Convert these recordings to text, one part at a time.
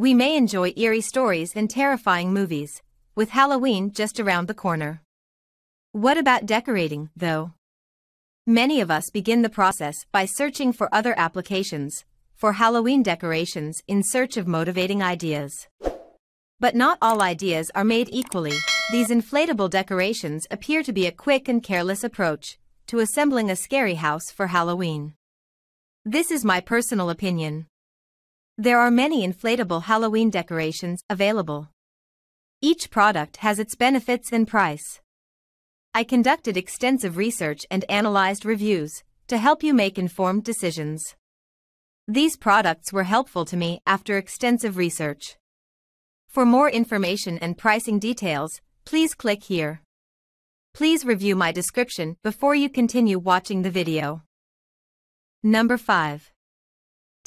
We may enjoy eerie stories and terrifying movies, with Halloween just around the corner. What about decorating, though? Many of us begin the process by searching for other applications, for Halloween decorations in search of motivating ideas. But not all ideas are made equally. These inflatable decorations appear to be a quick and careless approach to assembling a scary house for Halloween. This is my personal opinion. There are many inflatable Halloween decorations available. Each product has its benefits and price. I conducted extensive research and analyzed reviews to help you make informed decisions. These products were helpful to me after extensive research. For more information and pricing details, please click here. Please review my description before you continue watching the video. Number 5.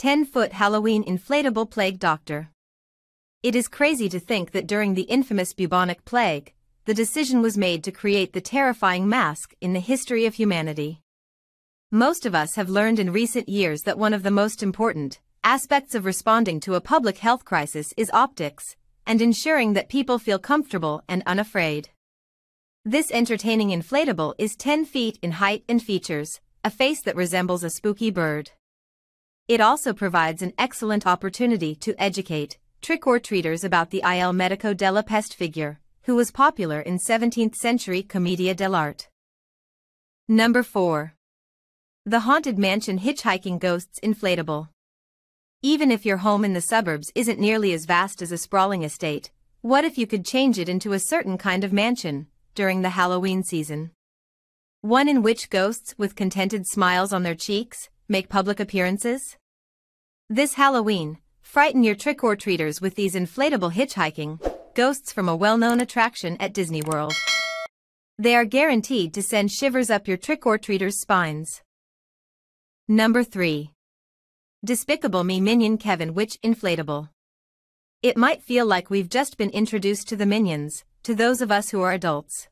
10-foot Halloween inflatable plague doctor. It is crazy to think that during the infamous bubonic plague, the decision was made to create the terrifying mask in the history of humanity. Most of us have learned in recent years that one of the most important aspects of responding to a public health crisis is optics, and ensuring that people feel comfortable and unafraid. This entertaining inflatable is 10 feet in height and features a face that resembles a spooky bird. It also provides an excellent opportunity to educate trick-or-treaters about the Il Medico della Peste figure, who was popular in 17th century commedia dell'arte. Number 4. The Haunted Mansion Hitchhiking Ghosts Inflatable. Even if your home in the suburbs isn't nearly as vast as a sprawling estate, what if you could change it into a certain kind of mansion during the Halloween season? One in which ghosts with contented smiles on their cheeks make public appearances? This Halloween, frighten your trick-or-treaters with these inflatable hitchhiking ghosts from a well-known attraction at Disney World. They are guaranteed to send shivers up your trick-or-treaters' spines. Number 3. Despicable Me Minion Kevin Witch Inflatable. It might feel like we've just been introduced to the Minions, to those of us who are adults.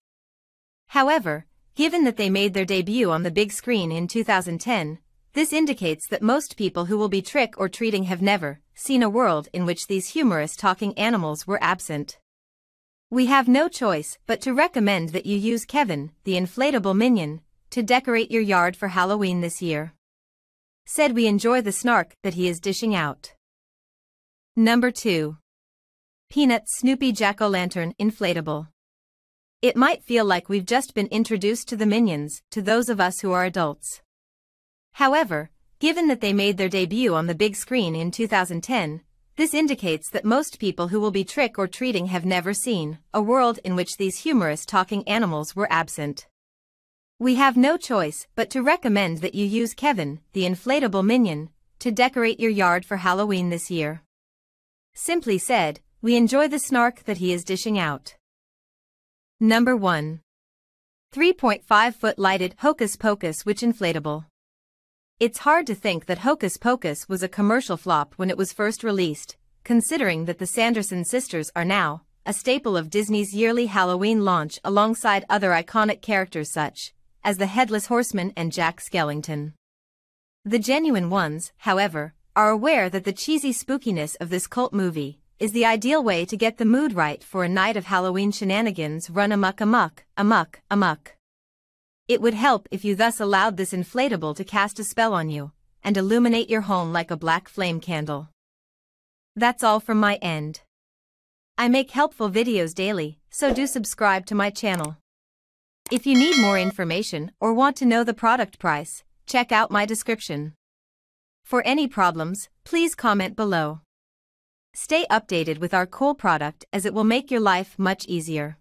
However, given that they made their debut on the big screen in 2010, this indicates that most people who will be trick or treating have never seen a world in which these humorous talking animals were absent. We have no choice but to recommend that you use Kevin, the inflatable minion, to decorate your yard for Halloween this year said we enjoy the snark that he is dishing out. Number 2. Peanut Snoopy Jack-O-Lantern Inflatable. It might feel like we've just been introduced to the Minions, to those of us who are adults. However, given that they made their debut on the big screen in 2010, this indicates that most people who will be trick-or-treating have never seen a world in which these humorous talking animals were absent. We have no choice but to recommend that you use Kevin, the inflatable minion, to decorate your yard for Halloween this year. Simply said, we enjoy the snark that he is dishing out. Number 1. 3.5 foot lighted Hocus Pocus Witch Inflatable. It's hard to think that Hocus Pocus was a commercial flop when it was first released, considering that the Sanderson sisters are now a staple of Disney's yearly Halloween launch alongside other iconic characters such as the Headless Horseman and Jack Skellington. The genuine ones, however, are aware that the cheesy spookiness of this cult movie is the ideal way to get the mood right for a night of Halloween shenanigans run amuck amuck, amuck, amuck. It would help if you thus allowed this inflatable to cast a spell on you and illuminate your home like a black flame candle. That's all from my end. I make helpful videos daily, so do subscribe to my channel. If you need more information or want to know the product price, check out my description. For any problems, please comment below. Stay updated with our cool product as it will make your life much easier.